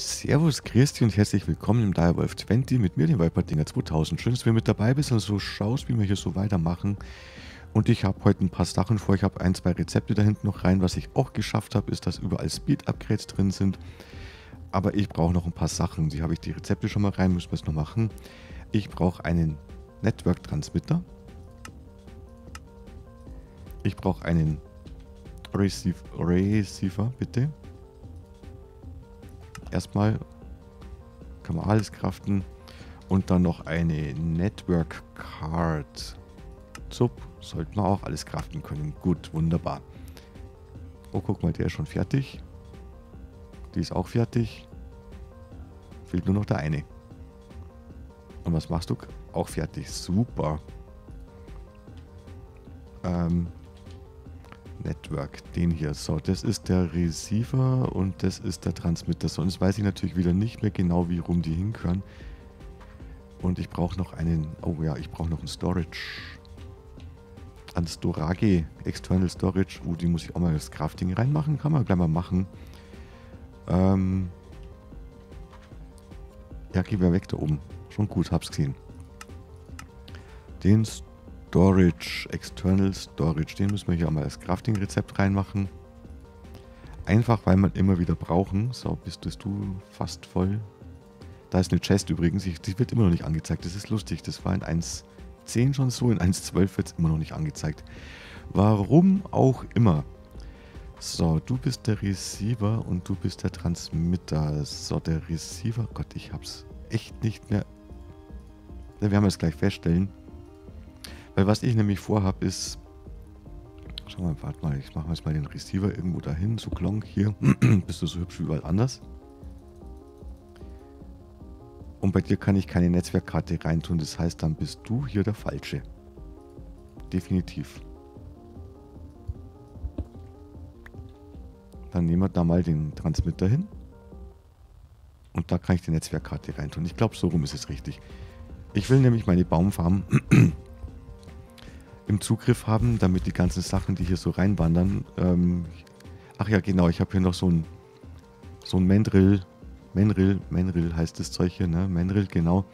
Servus, Christi und herzlich willkommen im Direwolf 20 mit mir, dem Viperdinger 2000. Schön, dass du mit dabei bist und so schaust, wie wir hier so weitermachen. Und ich habe heute ein paar Sachen vor. Ich habe ein, zwei Rezepte da hinten noch rein. Was ich auch geschafft habe, ist, dass überall Speed-Upgrades drin sind. Aber ich brauche noch ein paar Sachen. Die habe ich die Rezepte schon mal rein, müssen wir es noch machen. Ich brauche einen Network-Transmitter. Ich brauche einen Receive Receiver, bitte erstmal kann man alles kraften. Und dann noch eine Network Card. Zup, sollten wir auch alles kraften können. Gut, wunderbar. Oh, guck mal, der ist schon fertig. Die ist auch fertig. Fehlt nur noch der eine. Und was machst du? Auch fertig. Super. Ähm, Network, den hier. So, das ist der Receiver und das ist der Transmitter. So, und jetzt weiß ich natürlich wieder nicht mehr genau, wie rum die hinkönnen. Und ich brauche noch einen, oh ja, ich brauche noch einen Storage. An Storage, External Storage. Oh, die muss ich auch mal das Crafting reinmachen. Kann man gleich mal machen. Ähm ja, geh wir weg da oben. Schon gut, hab's gesehen. Den Storage. Storage, External Storage, den müssen wir hier einmal als Crafting-Rezept reinmachen. Einfach, weil man immer wieder brauchen. So, bist, du fast voll. Da ist eine Chest übrigens, die wird immer noch nicht angezeigt. Das ist lustig, das war in 1.10 schon so, in 1.12 wird es immer noch nicht angezeigt. Warum auch immer. So, du bist der Receiver und du bist der Transmitter. So, der Receiver, Gott, ich hab's echt nicht mehr. Wir werden es gleich feststellen. Weil was ich nämlich vorhabe ist, schau mal, warte mal, ich mache jetzt mal den Receiver irgendwo dahin, so Klonk hier, bist du so hübsch wie überall anders. Und bei dir kann ich keine Netzwerkkarte reintun, das heißt, dann bist du hier der Falsche. Definitiv. Dann nehmen wir da mal den Transmitter hin. Und da kann ich die Netzwerkkarte reintun. Ich glaube, so rum ist es richtig. Ich will nämlich meine Baumfarm im Zugriff haben, damit die ganzen Sachen, die hier so reinwandern. Ähm, ach ja, genau, ich habe hier noch so ein, so ein Mendrill, Menrill, Menrill heißt das Zeug hier, ne? Menrill, genau,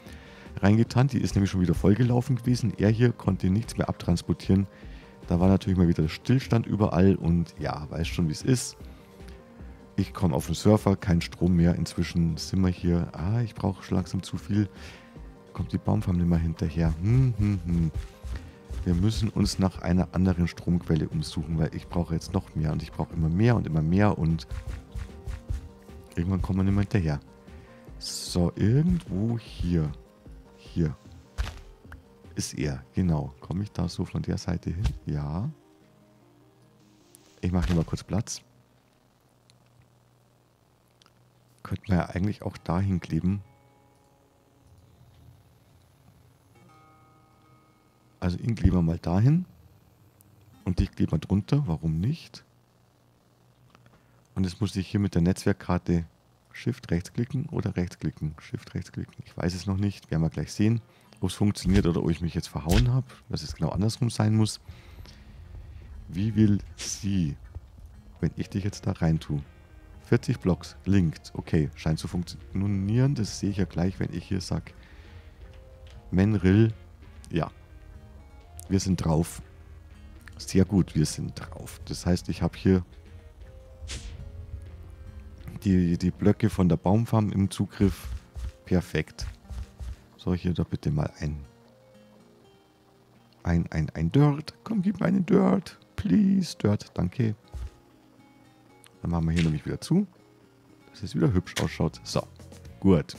reingetan. Die ist nämlich schon wieder vollgelaufen gewesen. Er hier konnte nichts mehr abtransportieren. Da war natürlich mal wieder Stillstand überall und ja, weiß schon, wie es ist. Ich komme auf den Surfer, kein Strom mehr. Inzwischen sind wir hier. Ah, ich brauche langsam zu viel. Kommt die Baumfarm nicht mehr hinterher. Hm, hm, hm wir müssen uns nach einer anderen Stromquelle umsuchen, weil ich brauche jetzt noch mehr und ich brauche immer mehr und immer mehr und irgendwann kommen wir nicht mehr hinterher. So, irgendwo hier. Hier. Ist er, genau. Komme ich da so von der Seite hin? Ja. Ich mache hier mal kurz Platz. Könnte man ja eigentlich auch dahin kleben. Also ihn kleben wir mal dahin. Und dich kleben wir drunter. Warum nicht? Und jetzt muss ich hier mit der Netzwerkkarte Shift rechtsklicken oder rechtsklicken. Shift rechtsklicken. Ich weiß es noch nicht. Werden wir gleich sehen, ob es funktioniert oder ob ich mich jetzt verhauen habe. Dass es genau andersrum sein muss. Wie will sie, wenn ich dich jetzt da rein tue? 40 Blocks, linked. Okay, scheint zu funktionieren. Das sehe ich ja gleich, wenn ich hier sage Menrill. Ja, wir sind drauf. Sehr gut, wir sind drauf. Das heißt, ich habe hier die, die Blöcke von der Baumfarm im Zugriff. Perfekt. So, hier da bitte mal ein. Ein, ein, ein Dirt. Komm, gib mir einen Dirt. Please, Dirt. Danke. Dann machen wir hier nämlich wieder zu. Dass es wieder hübsch ausschaut. So, gut.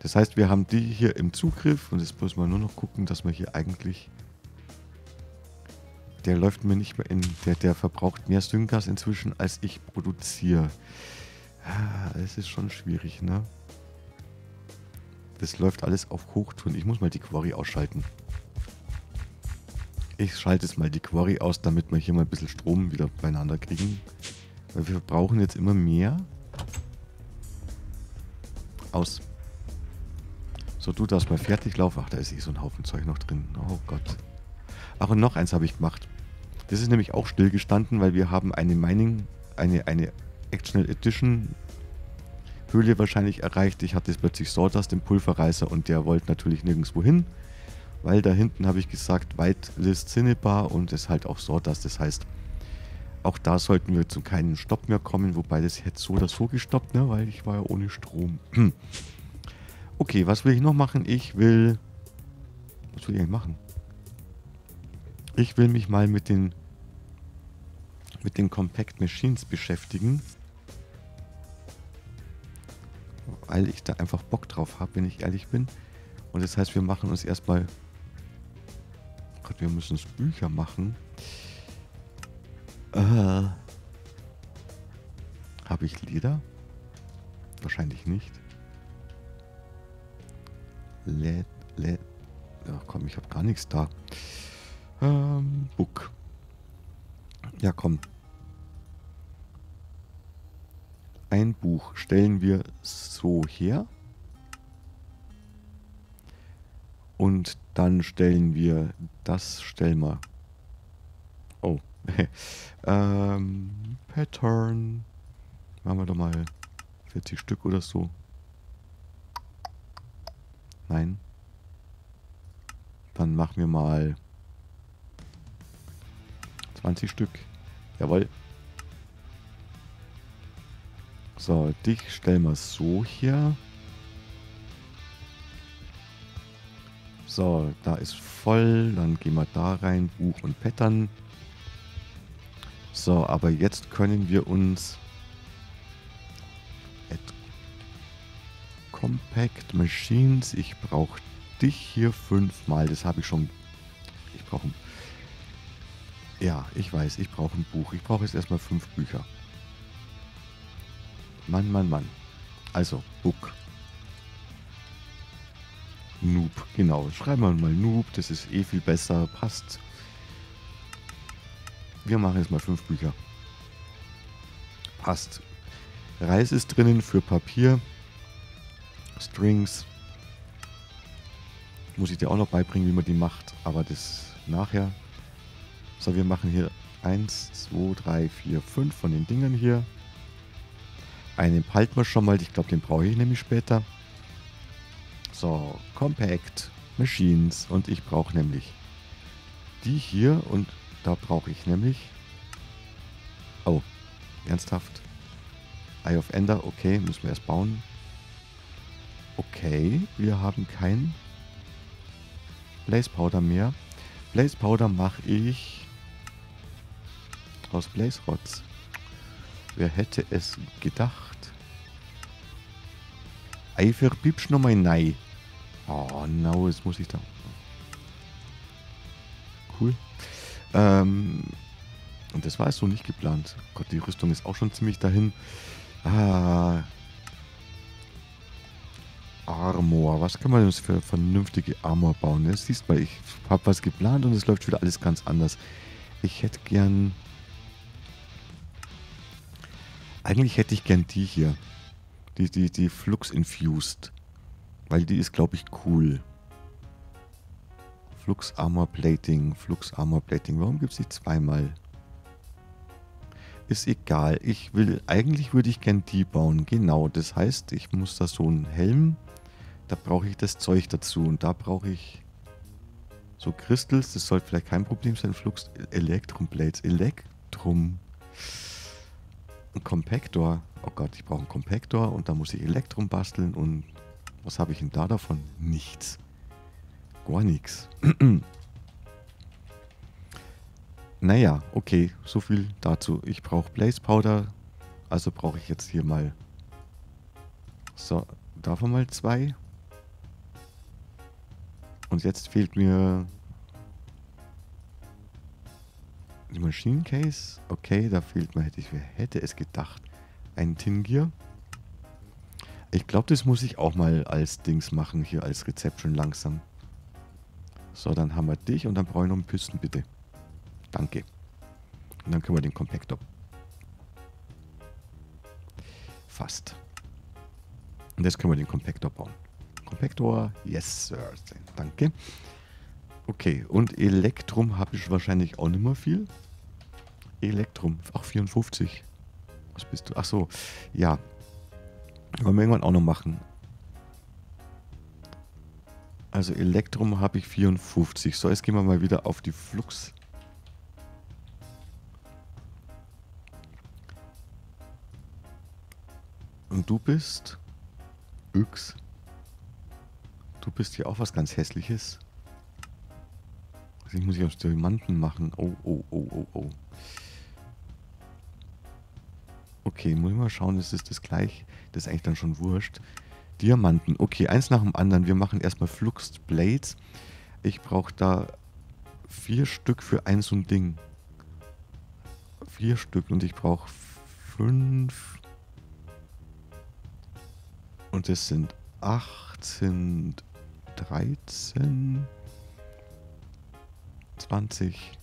Das heißt, wir haben die hier im Zugriff und jetzt müssen wir nur noch gucken, dass wir hier eigentlich... Der läuft mir nicht mehr in... Der, der verbraucht mehr Syngas inzwischen, als ich produziere. Es ist schon schwierig, ne? Das läuft alles auf Hochtouren. Ich muss mal die Quarry ausschalten. Ich schalte jetzt mal die Quarry aus, damit wir hier mal ein bisschen Strom wieder beieinander kriegen. Weil wir brauchen jetzt immer mehr. Aus. So, du darfst mal fertig laufen. Ach, da ist eh so ein Haufen Zeug noch drin. Oh Gott. Ach, und noch eins habe ich gemacht. Das ist nämlich auch stillgestanden, weil wir haben eine Mining, eine, eine Actional Edition Höhle wahrscheinlich erreicht. Ich hatte jetzt plötzlich Sawdust im Pulverreißer und der wollte natürlich nirgendwo hin. Weil da hinten habe ich gesagt, Whitelist Cinnabar und es halt auch Sawdust. Das heißt, auch da sollten wir zu keinem Stopp mehr kommen, wobei das hätte so oder so gestoppt, ne? weil ich war ja ohne Strom. okay, was will ich noch machen? Ich will... Was will ich eigentlich machen? Ich will mich mal mit den mit den Compact Machines beschäftigen. Weil ich da einfach Bock drauf habe, wenn ich ehrlich bin. Und das heißt, wir machen uns erstmal... Gott, wir müssen uns Bücher machen. Äh, Habe ich Leder? Wahrscheinlich nicht. Led, Led. Ach komm, ich habe gar nichts da. Ähm, Book. Ja, komm. Ein Buch stellen wir so her. Und dann stellen wir das, stellen wir. Oh. ähm, Pattern. Machen wir doch mal 40 Stück oder so. Nein. Dann machen wir mal 20 Stück. Jawohl. So, dich stellen wir so hier. So, da ist voll. Dann gehen wir da rein. Buch und Pattern. So, aber jetzt können wir uns Compact Machines. Ich brauche dich hier fünfmal. Das habe ich schon. Ich brauche. Ja, ich weiß, ich brauche ein Buch. Ich brauche jetzt erstmal fünf Bücher. Mann, Mann, Mann. Also, Book. Noob, genau. Schreiben wir mal Noob, das ist eh viel besser, passt. Wir machen jetzt mal fünf Bücher. Passt. Reis ist drinnen für Papier. Strings. Muss ich dir auch noch beibringen, wie man die macht, aber das nachher. So, wir machen hier 1, 2, 3, 4, 5 von den Dingern hier. Einen behalten wir schon mal, ich glaube, den brauche ich nämlich später. So, Compact Machines und ich brauche nämlich die hier und da brauche ich nämlich... Oh, ernsthaft? Eye of Ender, okay, müssen wir erst bauen. Okay, wir haben kein Blaze Powder mehr. Blaze Powder mache ich aus Blaze Rods. Wer hätte es gedacht? Eifer Pipsch nochmal nein. Oh no, jetzt muss ich da. Cool. Ähm, und das war es so nicht geplant. Gott, die Rüstung ist auch schon ziemlich dahin. Ah. Armor. Was kann man denn für vernünftige Armor bauen? Das siehst du mal, ich habe was geplant und es läuft wieder alles ganz anders. Ich hätte gern... Eigentlich hätte ich gern die hier. Die, die, die Flux Infused. Weil die ist, glaube ich, cool. Flux Armor Plating, Flux Armor Plating. Warum gibt es die zweimal? Ist egal. Ich will, eigentlich würde ich gern die bauen. Genau, das heißt, ich muss da so einen Helm. Da brauche ich das Zeug dazu. Und da brauche ich so Crystals. Das sollte vielleicht kein Problem sein. Flux Electrum Blades. Elektrum. Ein. Oh Gott, ich brauche einen Kompaktor. Und da muss ich Elektrum basteln. Und was habe ich denn da davon? Nichts. Gar nichts. naja, okay, so viel dazu. Ich brauche Blaze Powder, also brauche ich jetzt hier mal... So, davon mal zwei. Und jetzt fehlt mir... Die Maschinencase. Okay, da fehlt mir, hätte ich, hätte es gedacht, ein Tin Gear. Ich glaube, das muss ich auch mal als Dings machen, hier als Rezept langsam. So, dann haben wir dich und dann brauche ich noch einen Pisten, bitte. Danke. Und dann können wir den Kompaktor. Fast. Und jetzt können wir den Kompaktor bauen. Kompaktor, yes, sir. Danke. Okay, und Elektrum habe ich wahrscheinlich auch nicht mehr viel. Elektrum, ach 54. Was bist du? Ach so, ja. Wollen wir irgendwann auch noch machen. Also Elektrum habe ich 54. So, jetzt gehen wir mal wieder auf die Flux. Und du bist Yx. Du bist hier auch was ganz Hässliches. Also ich muss ich aus Diamanten machen. Oh, oh, oh, oh, oh. Okay, muss ich mal schauen, ist das das gleich? Das ist eigentlich dann schon wurscht. Diamanten. Okay, eins nach dem anderen. Wir machen erstmal Fluxed Blades. Ich brauche da vier Stück für ein so ein Ding. Vier Stück und ich brauche fünf. Und es sind 18, 13, 20.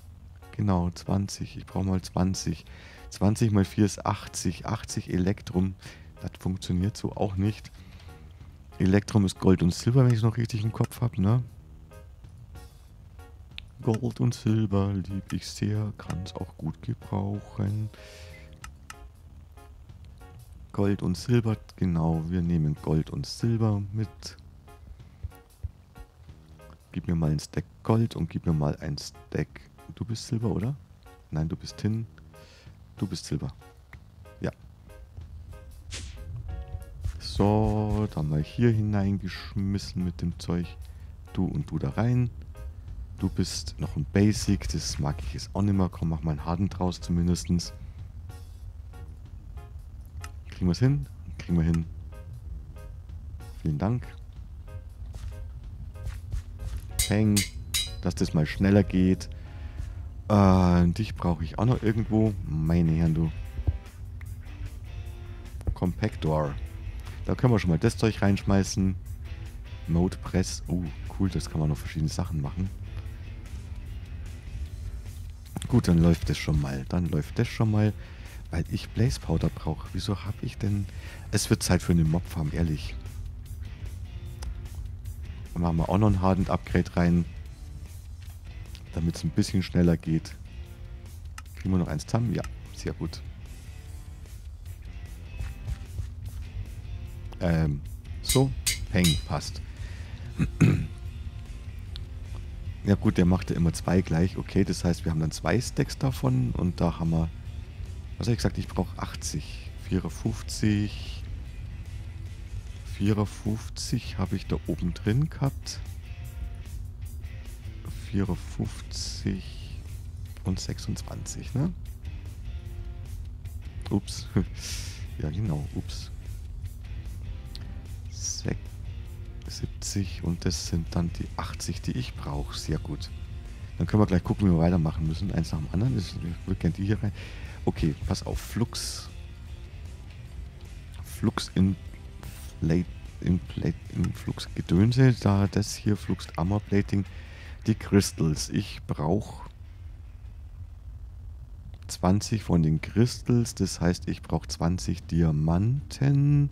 Genau, 20. Ich brauche mal 20. 20 mal 4 ist 80. 80 Elektrum. Das funktioniert so auch nicht. Elektrum ist Gold und Silber, wenn ich es noch richtig im Kopf habe, ne? Gold und Silber liebe ich sehr, kann es auch gut gebrauchen. Gold und Silber, genau, wir nehmen Gold und Silber mit. Gib mir mal ein Stack Gold und gib mir mal ein Stack. Du bist Silber, oder? Nein, du bist Tin. Du bist Silber. Ja. So, dann mal hier hineingeschmissen mit dem Zeug. Du und du da rein. Du bist noch ein Basic, das mag ich jetzt auch nicht mehr. Komm, mach mal einen Harden draus zumindest. Kriegen wir es hin? Kriegen wir hin. Vielen Dank. Peng. Dass das mal schneller geht. Äh, dich brauche ich auch noch irgendwo. Meine Herren, du. Compactor. Da können wir schon mal das Zeug reinschmeißen. Mode Press. Oh, cool, das kann man noch verschiedene Sachen machen. Gut, dann läuft das schon mal. Dann läuft das schon mal, weil ich Blaze Powder brauche. Wieso habe ich denn... Es wird Zeit für eine Mob-Farm, ehrlich. Dann machen wir auch noch ein Hardened Upgrade rein damit es ein bisschen schneller geht. Kriegen wir noch eins zusammen? Ja, sehr gut. Ähm, so, Peng, passt. ja gut, der machte immer zwei gleich. Okay, das heißt, wir haben dann zwei Stacks davon und da haben wir, was habe ich gesagt, ich brauche 80. 54. 54 habe ich da oben drin gehabt. 54 und 26, ne? Ups. ja, genau, ups. 70 und das sind dann die 80, die ich brauche. Sehr gut. Dann können wir gleich gucken, wie wir weitermachen müssen. Eins nach dem anderen. Ich würde gerne die hier rein. Okay, pass auf. Flux. Flux in Plate, in Plate, in Flux Gedönse. Da das hier Flux Armor Plating die Crystals. Ich brauche 20 von den Crystals. Das heißt, ich brauche 20 Diamanten.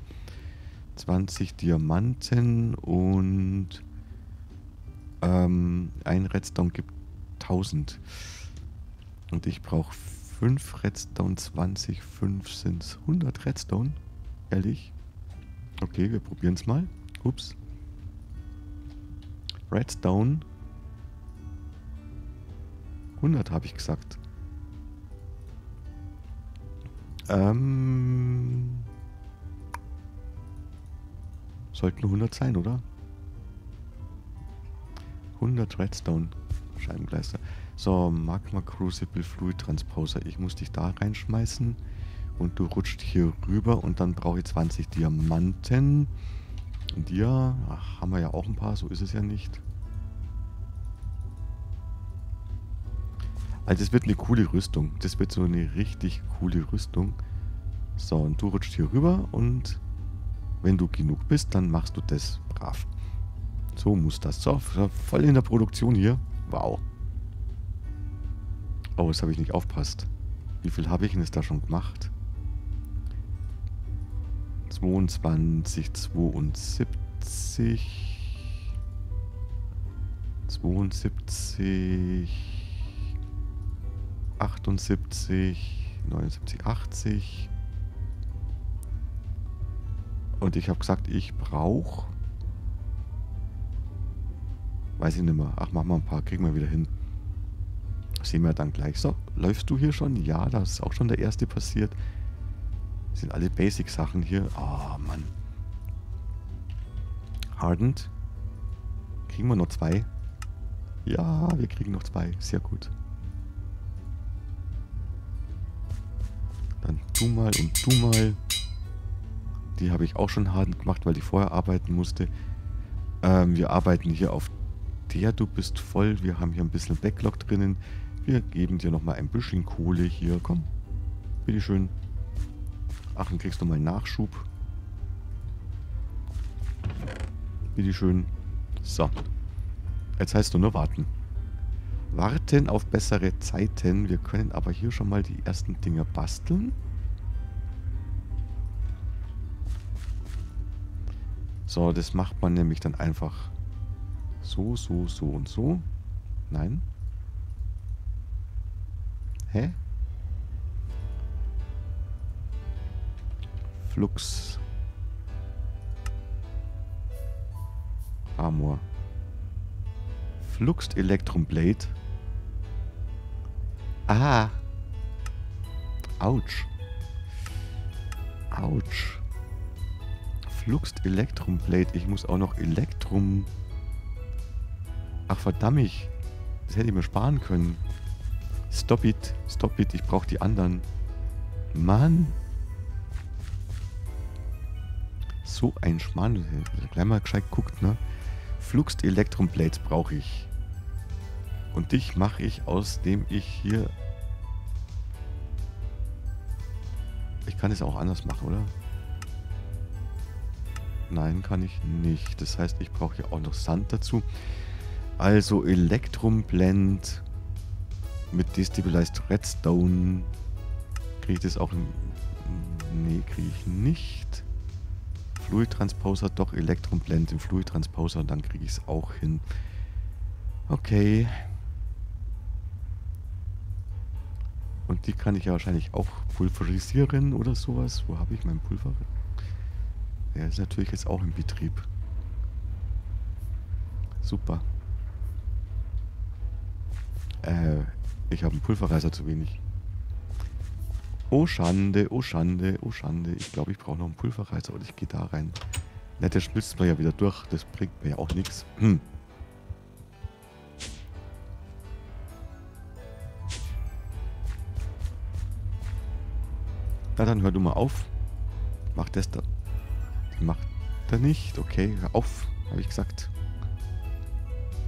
20 Diamanten und ähm, ein Redstone gibt 1000. Und ich brauche 5 Redstone, 20, 5 sind es 100 Redstone. Ehrlich? Okay, wir probieren es mal. Ups. Redstone 100 habe ich gesagt. Ähm. Sollten 100 sein, oder? 100 Redstone Scheibengleister. So, Magma Crucible Fluid Transposer. Ich muss dich da reinschmeißen. Und du rutscht hier rüber und dann brauche ich 20 Diamanten. Und ja, ach, haben wir ja auch ein paar, so ist es ja nicht. Also das wird eine coole Rüstung. Das wird so eine richtig coole Rüstung. So, und du rutscht hier rüber und wenn du genug bist, dann machst du das brav. So muss das. So, voll in der Produktion hier. Wow. Oh, das habe ich nicht aufpasst. Wie viel habe ich denn jetzt da schon gemacht? 22, 72, 72, 78, 79, 80. Und ich habe gesagt, ich brauche... Weiß ich nicht mehr. Ach, machen wir ein paar. Kriegen wir wieder hin. Sehen wir dann gleich. So, läufst du hier schon? Ja, da ist auch schon der erste passiert. Sind alle Basic-Sachen hier. Oh, Mann. Hardened. Kriegen wir noch zwei? Ja, wir kriegen noch zwei. Sehr gut. Dann du mal und du mal. Die habe ich auch schon hart gemacht, weil ich vorher arbeiten musste. Ähm, wir arbeiten hier auf der. Du bist voll. Wir haben hier ein bisschen Backlog drinnen. Wir geben dir nochmal ein bisschen Kohle hier. Komm. Bitteschön. Ach, dann kriegst du mal Nachschub. Bitteschön. So. Jetzt heißt du nur warten. Warten auf bessere Zeiten. Wir können aber hier schon mal die ersten Dinge basteln. So, das macht man nämlich dann einfach so, so, so und so. Nein. Hä? Flux. Armor. Fluxt Electrum Blade. Ah. Autsch. Autsch. Fluxt Electrum Blade. Ich muss auch noch Elektrum... Ach verdammt. Das hätte ich mir sparen können. Stop it. Stop it. Ich brauche die anderen. Mann. So ein Schmarrn. Gleich mal gescheit guckt, ne? Fluxt Electrum Blades brauche ich. Und dich mache ich, aus dem ich hier... Ich kann es auch anders machen, oder? Nein, kann ich nicht. Das heißt, ich brauche hier auch noch Sand dazu. Also Electrum Blend mit Destabilized Redstone. Kriege ich das auch... Nee, kriege ich nicht. Fluid Transposer, doch Electrum Blend im Fluid Transposer, dann kriege ich es auch hin. Okay. Und die kann ich ja wahrscheinlich auch pulverisieren oder sowas. Wo habe ich mein Pulver? Der ist natürlich jetzt auch im Betrieb. Super. Äh, ich habe einen Pulverreiser zu wenig. Oh Schande, oh Schande, oh Schande. Ich glaube, ich brauche noch einen Pulverreiser und ich gehe da rein. Na, der schmilzt mir ja wieder durch. Das bringt mir ja auch nichts. Hm. Na dann hör du mal auf. Mach das da. Macht er nicht. Okay, hör auf, habe ich gesagt.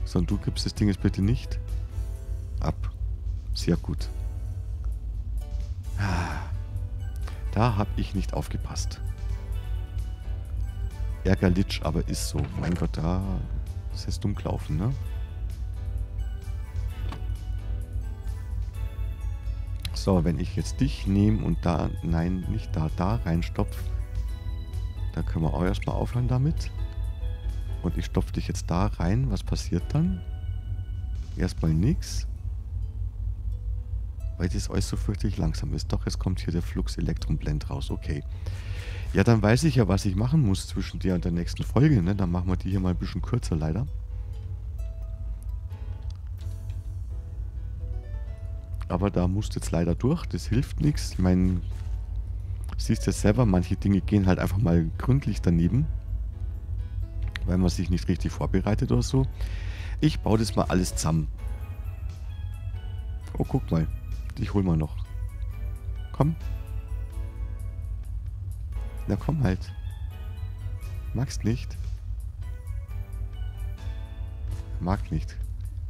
Sondern du gibst das Ding jetzt bitte nicht ab. Sehr gut. Da habe ich nicht aufgepasst. Ärgerlich, aber ist so. Mein Gott, da ist jetzt dumm gelaufen, ne? So, wenn ich jetzt dich nehme und da, nein, nicht da, da reinstopfe, dann können wir auch erstmal aufhören damit. Und ich stopfe dich jetzt da rein. Was passiert dann? Erstmal nichts. Weil das alles so fürchterlich langsam ist. Doch, jetzt kommt hier der Flux Electrum Blend raus. Okay. Ja, dann weiß ich ja, was ich machen muss zwischen der und der nächsten Folge. Ne? Dann machen wir die hier mal ein bisschen kürzer, leider. Aber da musst du jetzt leider durch. Das hilft nichts. Ich meine, siehst ja selber, manche Dinge gehen halt einfach mal gründlich daneben. Weil man sich nicht richtig vorbereitet oder so. Ich baue das mal alles zusammen. Oh, guck mal. Ich hol mal noch. Komm. Na komm halt. Magst nicht? Mag nicht.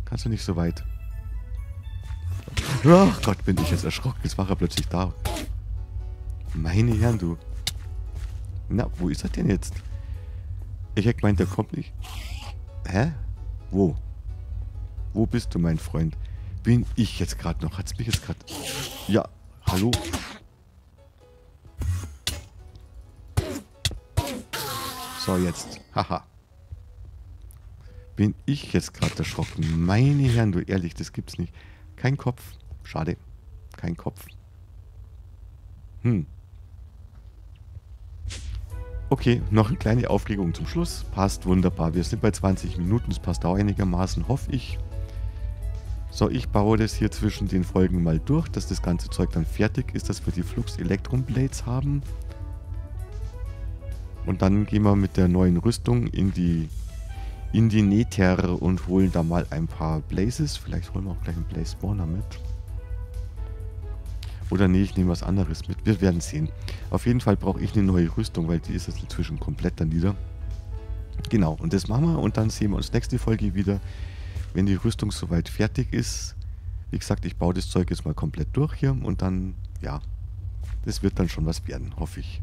Kannst du nicht so weit. Ach Gott, bin ich jetzt erschrocken. Jetzt war er plötzlich da. Meine Herren, du. Na, wo ist er denn jetzt? Ich hätte gemeint, der kommt nicht. Hä? Wo? Wo bist du, mein Freund? Bin ich jetzt gerade noch? Hat's mich jetzt gerade... Ja, hallo? So, jetzt. Haha. Bin ich jetzt gerade erschrocken? Meine Herren, du ehrlich, das gibt's nicht. Kein Kopf. Schade. Kein Kopf. Hm. Okay, noch eine kleine Aufregung zum Schluss. Passt wunderbar. Wir sind bei 20 Minuten. Das passt auch einigermaßen, hoffe ich. So, ich baue das hier zwischen den Folgen mal durch, dass das ganze Zeug dann fertig ist, dass wir die Flux Electrum Blades haben. Und dann gehen wir mit der neuen Rüstung in die, in die Nether und holen da mal ein paar Blazes. Vielleicht holen wir auch gleich einen Blaze Spawner mit. Oder nee, ich nehme was anderes mit. Wir werden sehen. Auf jeden Fall brauche ich eine neue Rüstung, weil die ist jetzt inzwischen komplett dann nieder. Genau, und das machen wir und dann sehen wir uns nächste Folge wieder, wenn die Rüstung soweit fertig ist. Wie gesagt, ich baue das Zeug jetzt mal komplett durch hier und dann, ja, das wird dann schon was werden, hoffe ich.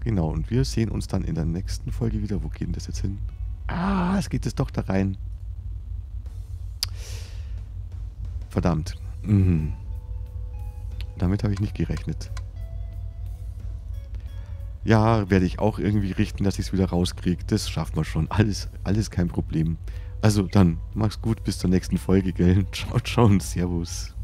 Genau, und wir sehen uns dann in der nächsten Folge wieder. Wo geht denn das jetzt hin? Ah, es geht jetzt doch da rein. Verdammt. Mhm. Damit habe ich nicht gerechnet. Ja, werde ich auch irgendwie richten, dass ich es wieder rauskriege. Das schafft man schon. Alles, alles kein Problem. Also dann, mach's gut, bis zur nächsten Folge, gell? Ciao, ciao und Servus.